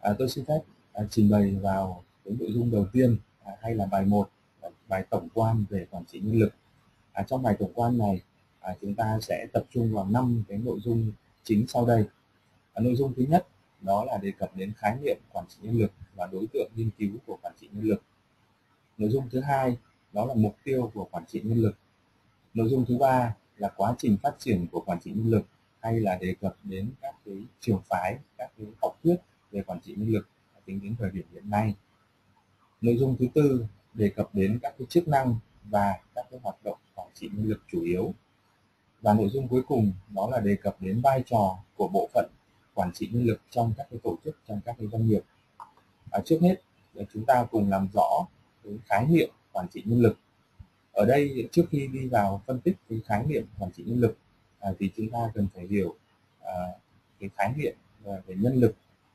À, tôi xin phép à, trình bày vào cái nội dung đầu tiên à, hay là bài 1 à, bài tổng quan về quản trị nhân lực. À, trong bài tổng quan này à, chúng ta sẽ tập trung vào năm cái nội dung chính sau đây. À, nội dung thứ nhất đó là đề cập đến khái niệm quản trị nhân lực và đối tượng nghiên cứu của quản trị nhân lực. Nội dung thứ hai đó là mục tiêu của quản trị nhân lực. Nội dung thứ ba là quá trình phát triển của quản trị nhân lực hay là đề cập đến các cái trường phái, các cái học thuyết về quản trị nhân lực tính đến thời điểm hiện nay. Nội dung thứ tư đề cập đến các cái chức năng và các cái hoạt động quản trị nhân lực chủ yếu. Và nội dung cuối cùng đó là đề cập đến vai trò của bộ phận quản trị nhân lực trong các cái tổ chức, trong các cái doanh nghiệp. À, trước hết chúng ta cùng làm rõ cái khái niệm quản trị nhân lực. Ở đây trước khi đi vào phân tích cái khái niệm quản trị nhân lực à, thì chúng ta cần phải hiểu à, cái khái niệm à, về nhân lực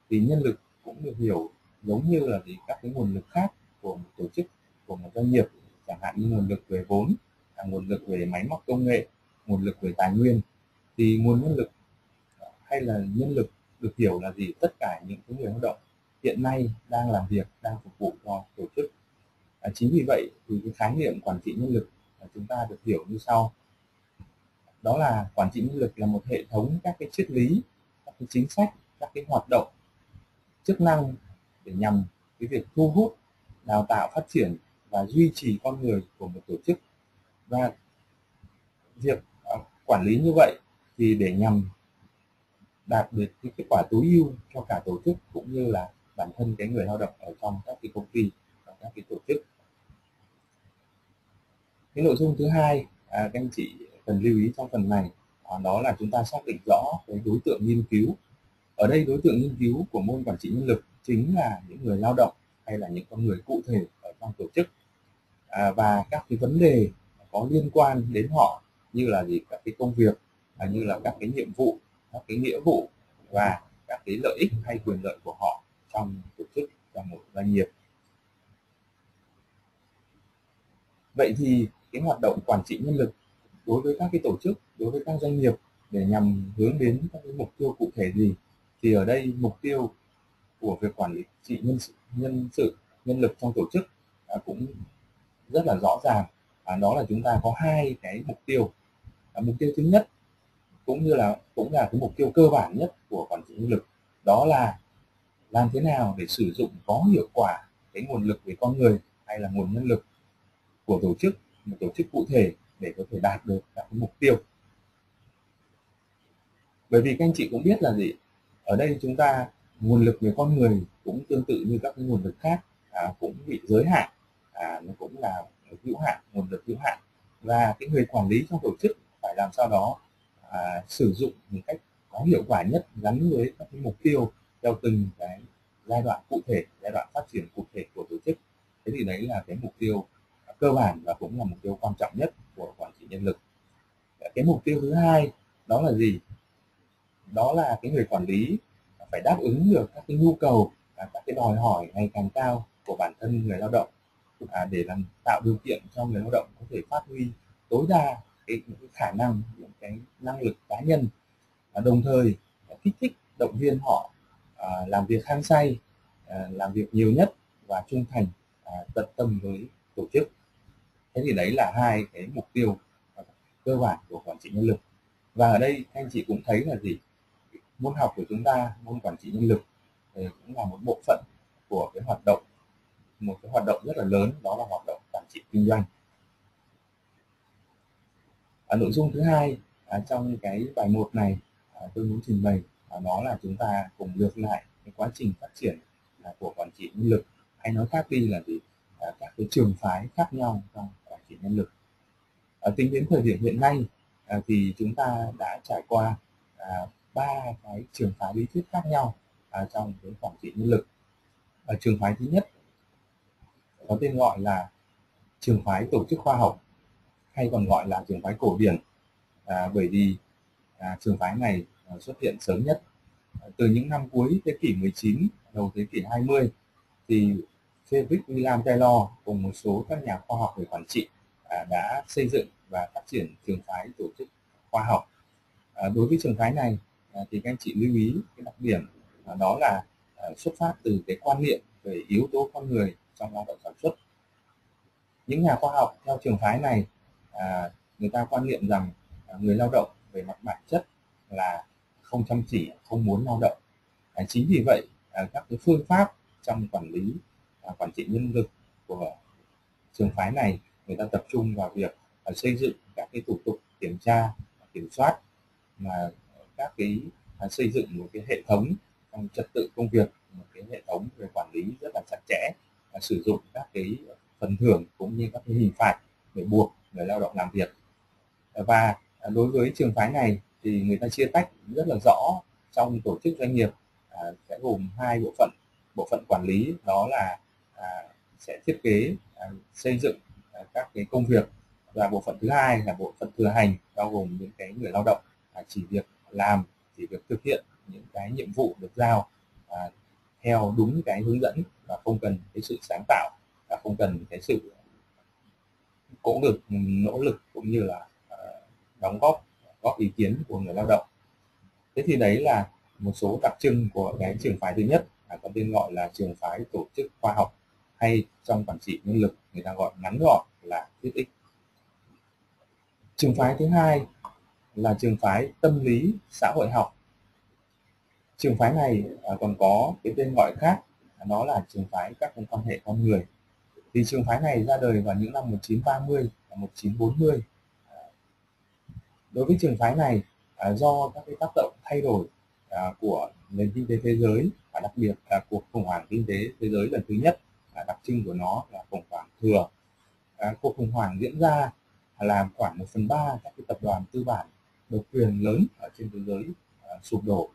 thì nhân lực cũng được hiểu giống như là gì các cái nguồn lực khác của một tổ chức của một doanh nghiệp chẳng hạn như nguồn lực về vốn là nguồn lực về máy móc công nghệ nguồn lực về tài nguyên thì nguồn nhân lực à, hay là nhân lực được hiểu là gì? Tất cả những cái người lao động hiện nay đang làm việc đang phục vụ cho tổ chức. À, chính vì vậy thì cái khái niệm quản trị nhân lực là chúng ta được hiểu như sau. Đó là quản trị nhân lực là một hệ thống các cái triết lý các cái chính sách các cái hoạt động chức năng để nhằm cái việc thu hút đào tạo phát triển và duy trì con người của một tổ chức. Và việc à, quản lý như vậy thì để nhằm đạt được cái kết quả tối ưu cho cả tổ chức cũng như là bản thân cái người lao động ở trong các cái công ty và các cái tổ chức. Cái nội dung thứ hai à, các anh chị cần lưu ý trong phần này à, đó là chúng ta xác định rõ cái đối tượng nghiên cứu ở đây đối tượng nghiên cứu của môn quản trị nhân lực chính là những người lao động hay là những con người cụ thể ở trong tổ chức. À, và các cái vấn đề có liên quan đến họ như là gì? Các cái công việc à, như là các cái nhiệm vụ các cái nghĩa vụ và các cái lợi ích hay quyền lợi của họ trong tổ chức trong một doanh nghiệp. Vậy thì cái hoạt động quản trị nhân lực đối với các cái tổ chức đối với các doanh nghiệp để nhằm hướng đến các cái mục tiêu cụ thể gì? Thì ở đây mục tiêu của việc quản lý trị nhân sự nhân sự nhân lực trong tổ chức à, cũng rất là rõ ràng. À, đó là chúng ta có hai cái mục tiêu. À, mục tiêu thứ nhất cũng như là cũng là cái mục tiêu cơ bản nhất của quản trị nhân lực đó là làm thế nào để sử dụng có hiệu quả cái nguồn lực về con người hay là nguồn nhân lực của tổ chức một tổ chức cụ thể để có thể đạt được các cái mục tiêu. Bởi vì các anh chị cũng biết là gì? Ở đây chúng ta nguồn lực về con người cũng tương tự như các cái nguồn lực khác à, cũng bị giới hạn à, nó cũng là hữu hạn nguồn lực hữu hạn. Và cái người quản lý trong tổ chức phải làm sao đó à, sử dụng một cách có hiệu quả nhất gắn với các cái mục tiêu theo từng cái giai đoạn cụ thể giai đoạn phát triển cụ thể của tổ chức. Thế thì đấy là cái mục tiêu cơ bản và cũng là mục tiêu quan trọng nhất của quản trị nhân lực. Cái mục tiêu thứ hai đó là gì? Đó là cái người quản lý phải đáp ứng được các cái nhu cầu và các cái đòi hỏi ngày càng cao của bản thân người lao động. À, để làm tạo điều kiện cho người lao động có thể phát huy tối đa cái, những cái khả năng những cái năng lực cá nhân và đồng thời kích thích động viên họ à, làm việc hăng say à, làm việc nhiều nhất và trung thành à, tận tâm với tổ chức. Thế thì đấy là hai cái mục tiêu cơ bản của quản trị nhân lực. Và ở đây anh chị cũng thấy là gì? Môn học của chúng ta môn quản trị nhân lực thì cũng là một bộ phận của cái hoạt động một cái hoạt động rất là lớn đó là hoạt động quản trị kinh doanh. À, nội dung thứ hai à, trong cái bài một này à, tôi muốn trình bày à, đó là chúng ta cùng lược lại cái quá trình phát triển à, của quản trị nhân lực. Hay nói khác đi là gì? À, các cái trường phái khác nhau trong quản trị nhân lực. À, tính đến thời điểm hiện nay à, thì chúng ta đã trải qua à, ba cái trường phái lý thuyết khác nhau à, trong cái quản trị nhân lực. À, trường phái thứ nhất có tên gọi là trường phái tổ chức khoa học hay còn gọi là trường phái cổ điển. À, bởi vì à, trường phái này à, xuất hiện sớm nhất à, từ những năm cuối thế kỷ 19 đầu thế kỷ 20 thì Frederick William Taylor cùng một số các nhà khoa học về quản trị à, đã xây dựng và phát triển trường phái tổ chức khoa học. À, đối với trường phái này Ờ, thì các anh chị lưu ý cái đặc điểm đó là ờ, xuất phát từ cái quan niệm về yếu tố con người trong lao động sản xuất. Những nhà khoa học theo trường phái này à, người ta quan niệm rằng à, người lao động về mặt bản chất là không chăm chỉ không muốn lao động. À, chính vì vậy à, các cái phương pháp trong quản lý à, quản trị nhân lực của trường phái này người ta tập trung vào việc à, xây dựng các cái thủ tục kiểm tra kiểm soát mà các cái à, xây dựng một cái hệ thống trong trật tự công việc một cái hệ thống về quản lý rất là chặt chẽ và sử dụng các cái phần thưởng cũng như các cái hình phạt để buộc người lao động làm việc. À, và à, đối với trường phái này thì người ta chia tách rất là rõ trong tổ chức doanh nghiệp à, sẽ gồm hai bộ phận. Bộ phận quản lý đó là à, sẽ thiết kế à, xây dựng à, các cái công việc và bộ phận thứ hai là bộ phận thừa hành bao gồm những cái người lao động à, chỉ việc làm chỉ việc thực hiện những cái nhiệm vụ được giao à, theo đúng cái hướng dẫn và không cần cái sự sáng tạo và không cần cái sự cố lực nỗ lực cũng như là à, đóng góp góp ý kiến của người lao động. Thế thì đấy là một số đặc trưng của cái trường phái thứ nhất là có tên gọi là trường phái tổ chức khoa học hay trong quản trị nhân lực người ta gọi ngắn gọn là thuyết ích. Trường phái thứ hai là trường phái tâm lý xã hội học. Trường phái này à, còn có cái tên gọi khác đó là trường phái các quan hệ con người. Thì trường phái này ra đời vào những năm 1930 và 1940 đối với trường phái này à, do các cái tác động thay đổi à, của nền kinh tế thế giới và đặc biệt là cuộc khủng hoảng kinh tế thế giới lần thứ nhất đặc trưng của nó là khủng hoảng thừa. Cuộc khủng hoảng diễn ra làm khoảng một phần ba các cái tập đoàn tư bản độc quyền lớn ở trên thế giới à, sụp đổ.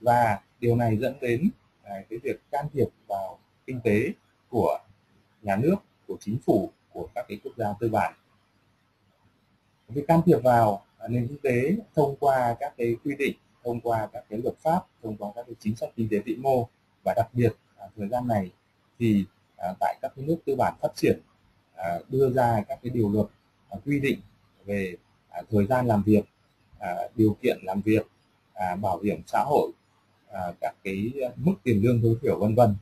Và điều này dẫn đến à, cái việc can thiệp vào kinh tế của nhà nước của chính phủ của các cái quốc gia tư bản. Việc can thiệp vào à, nền kinh tế thông qua các cái quy định thông qua các cái luật pháp thông qua các cái chính sách kinh tế vĩ mô và đặc biệt à, thời gian này thì à, tại các cái nước tư bản phát triển à, đưa ra các cái điều luật à, quy định về à, thời gian làm việc À, điều kiện làm việc à, bảo hiểm xã hội à, các cái mức tiền lương tối thiểu vân vân.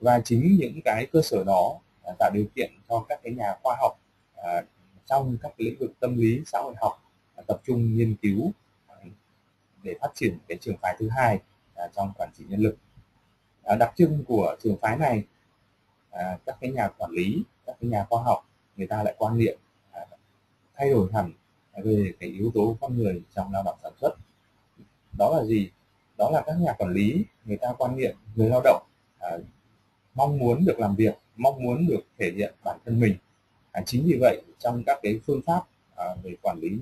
Và chính những cái cơ sở đó tạo điều kiện cho các cái nhà khoa học trong các lĩnh vực tâm lý, xã hội học tập trung nghiên cứu để phát triển cái trường phái thứ hai trong quản trị nhân lực. Đặc trưng của trường phái này các cái nhà quản lý, các cái nhà khoa học, người ta lại quan niệm thay đổi hẳn về cái yếu tố con người trong lao động sản xuất đó là gì? Đó là các nhà quản lý người ta quan niệm người lao động à, mong muốn được làm việc mong muốn được thể hiện bản thân mình. À, chính vì vậy trong các cái phương pháp à, về quản lý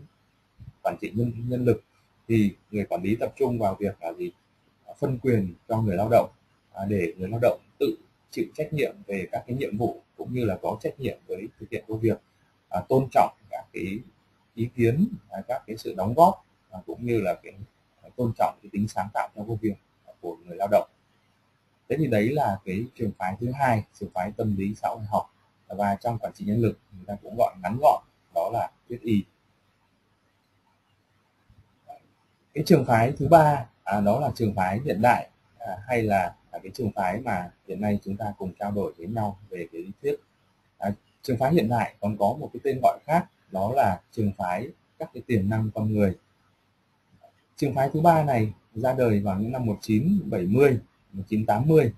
quản trị nhân nhân lực thì người quản lý tập trung vào việc là gì? À, phân quyền cho người lao động à, để người lao động tự chịu trách nhiệm về các cái nhiệm vụ cũng như là có trách nhiệm với thực hiện công việc à, tôn trọng các cái ý kiến à, các cái sự đóng góp à, cũng như là cái à, tôn trọng cái tính sáng tạo trong công việc của người lao động. Thế thì đấy là cái trường phái thứ hai trường phái tâm lý xã hội học. Và trong quản trị nhân lực người ta cũng gọi ngắn gọn đó là thuyết y. Cái trường phái thứ ba à, đó là trường phái hiện đại à, hay là à, cái trường phái mà hiện nay chúng ta cùng trao đổi với nhau về cái lý thuyết. À, trường phái hiện đại còn có một cái tên gọi khác đó là trường phái các cái tiềm năng con người. Trường phái thứ ba này ra đời vào những năm 1970 1980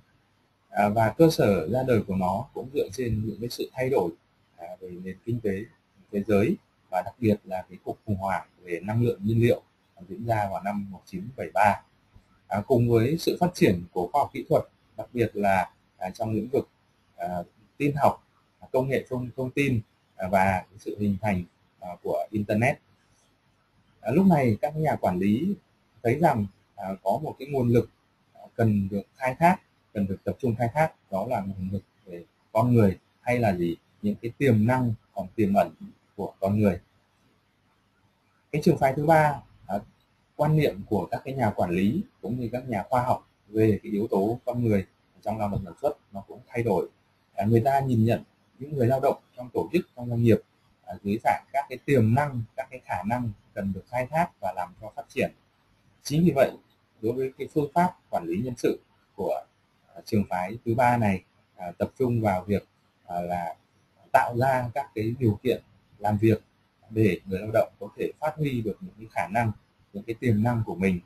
à, và cơ sở ra đời của nó cũng dựa trên những cái sự thay đổi à, về nền kinh tế thế giới và đặc biệt là cái cuộc khủng hoảng về năng lượng nhiên liệu diễn ra vào năm 1973 à, cùng với sự phát triển của khoa học kỹ thuật đặc biệt là à, trong lĩnh vực à, tin học à, công nghệ thông thông tin và sự hình thành à, của internet. À, lúc này các nhà quản lý thấy rằng à, có một cái nguồn lực cần được khai thác, cần được tập trung khai thác, đó là nguồn lực về con người hay là gì? Những cái tiềm năng, còn tiềm ẩn của con người. Cái trường phái thứ ba quan niệm của các cái nhà quản lý cũng như các nhà khoa học về cái yếu tố con người trong lao động sản xuất nó cũng thay đổi. Người ta nhìn nhận những người lao động trong tổ chức trong doanh nghiệp à, dưới dạng các cái tiềm năng các cái khả năng cần được khai thác và làm cho phát triển. Chính vì vậy đối với cái phương pháp quản lý nhân sự của à, trường phái thứ ba này à, tập trung vào việc à, là tạo ra các cái điều kiện làm việc để người lao động có thể phát huy được những cái khả năng những cái tiềm năng của mình.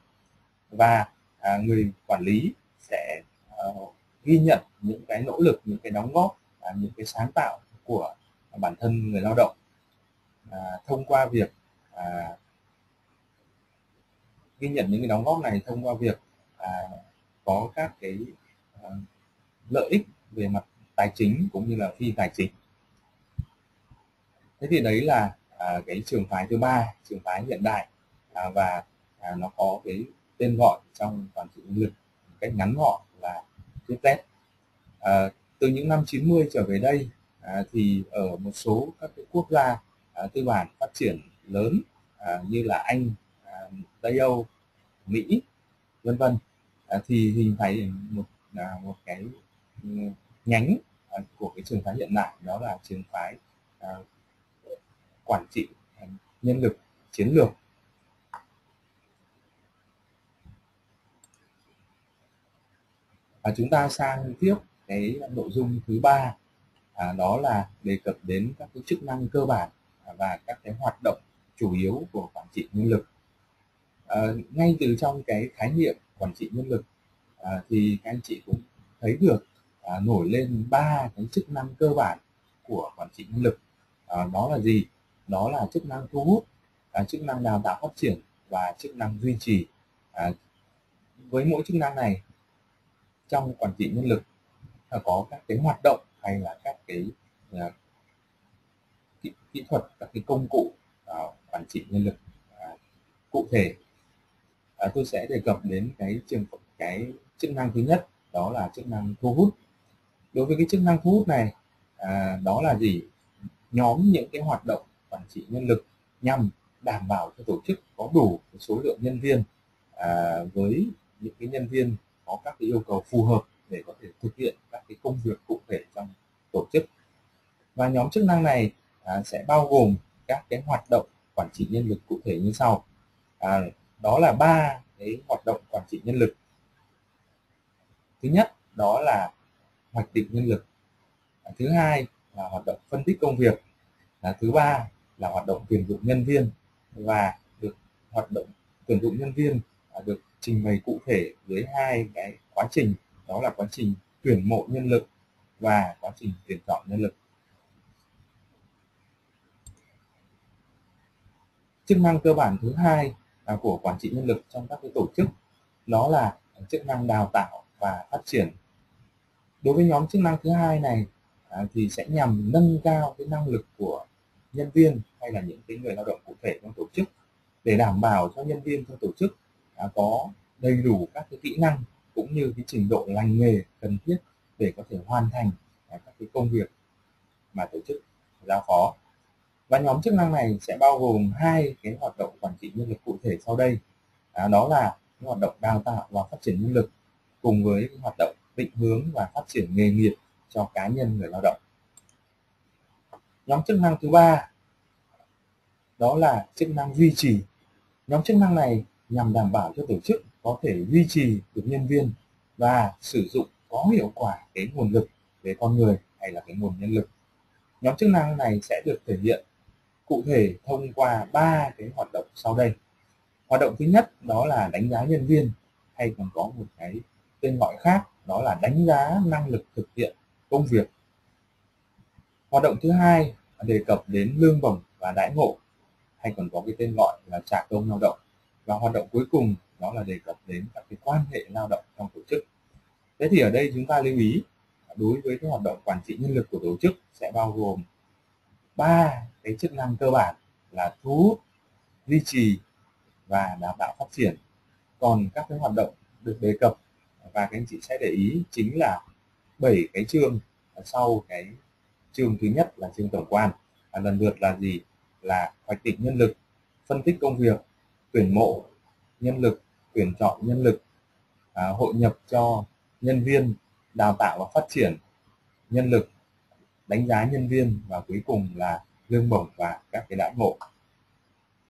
Và à, người quản lý sẽ ờ, ghi nhận những cái nỗ lực những cái đóng góp à, những cái sáng tạo của bản thân người lao động. À, thông qua việc à, ghi nhận những cái đóng góp này thông qua việc à, có các cái à, lợi ích về mặt tài chính cũng như là phi tài chính. Thế thì đấy là à, cái trường phái thứ ba trường phái hiện đại à, và à, nó có cái tên gọi trong toàn trị nhân lực cách ngắn gọn là tiếp à, từ những năm 90 trở về đây à, thì ở một số các cái quốc gia à, tư bản phát triển lớn à, như là Anh, à, Tây Âu, Mỹ, vân vân. À, thì hình thành một à, một cái ừ, nhánh à, của cái trường phái hiện đại đó là trường phái à, quản trị à, nhân lực chiến lược. Và chúng ta sang tiếp cái nội dung thứ ba à, đó là đề cập đến các cái chức năng cơ bản và các cái hoạt động chủ yếu của quản trị nhân lực. À, ngay từ trong cái khái niệm quản trị nhân lực à, thì các anh chị cũng thấy được à, nổi lên ba cái chức năng cơ bản của quản trị nhân lực. À, đó là gì? Đó là chức năng thu hút à, chức năng đào tạo phát triển và chức năng duy trì. À, với mỗi chức năng này trong quản trị nhân lực có các cái hoạt động hay là các cái uh, kỹ, kỹ thuật các cái công cụ uh, quản trị nhân lực uh, cụ thể. Uh, tôi sẽ đề cập đến cái trường cái chức năng thứ nhất đó là chức năng thu hút. Đối với cái chức năng thu hút này uh, đó là gì? Nhóm những cái hoạt động quản trị nhân lực nhằm đảm bảo cho tổ chức có đủ số lượng nhân viên à, với những cái nhân viên có các cái yêu cầu phù hợp để có thể thực hiện các cái công việc cụ thể trong tổ chức. Và nhóm chức năng này à, sẽ bao gồm các cái hoạt động quản trị nhân lực cụ thể như sau. À, đó là ba cái hoạt động quản trị nhân lực. Thứ nhất đó là hoạch định nhân lực. À, thứ hai là hoạt động phân tích công việc. À, thứ ba là hoạt động tuyển dụng nhân viên và được hoạt động tuyển dụng nhân viên à, được trình bày cụ thể dưới hai cái quá trình đó là quá trình tuyển mộ nhân lực và quá trình tuyển chọn nhân lực. Chức năng cơ bản thứ hai à, của quản trị nhân lực trong các cái tổ chức, đó là chức năng đào tạo và phát triển. Đối với nhóm chức năng thứ hai này à, thì sẽ nhằm nâng cao cái năng lực của nhân viên hay là những cái người lao động cụ thể trong tổ chức để đảm bảo cho nhân viên trong tổ chức à, có đầy đủ các cái kỹ năng cũng như cái trình độ lành nghề cần thiết để có thể hoàn thành à, các cái công việc mà tổ chức giao phó. Và nhóm chức năng này sẽ bao gồm hai cái hoạt động quản trị nhân lực cụ thể sau đây. À, đó là cái hoạt động đào tạo và phát triển nhân lực cùng với hoạt động định hướng và phát triển nghề nghiệp cho cá nhân người lao động. Nhóm chức năng thứ ba đó là chức năng duy trì. Nhóm chức năng này nhằm đảm bảo cho tổ chức có thể duy trì được nhân viên và sử dụng có hiệu quả cái nguồn lực về con người hay là cái nguồn nhân lực. Nhóm chức năng này sẽ được thể hiện cụ thể thông qua ba cái hoạt động sau đây. Hoạt động thứ nhất đó là đánh giá nhân viên, hay còn có một cái tên gọi khác, đó là đánh giá năng lực thực hiện công việc. Hoạt động thứ hai đề cập đến lương bổng và đãi ngộ, hay còn có cái tên gọi là trả công lao động. Và hoạt động cuối cùng đó là đề cập đến các cái quan hệ lao động trong tổ chức. Thế thì ở đây chúng ta lưu ý, đối với cái hoạt động quản trị nhân lực của tổ chức sẽ bao gồm ba cái chức năng cơ bản là thu hút, duy trì và đào tạo phát triển. Còn các cái hoạt động được đề cập và các anh chị sẽ để ý chính là bảy cái chương sau cái chương thứ nhất là chương tổng quan, và lần lượt là gì? Là hoạch định nhân lực, phân tích công việc, tuyển mộ nhân lực tuyển chọn nhân lực à, hội nhập cho nhân viên đào tạo và phát triển nhân lực đánh giá nhân viên và cuối cùng là lương bổng và các cái đãi ngộ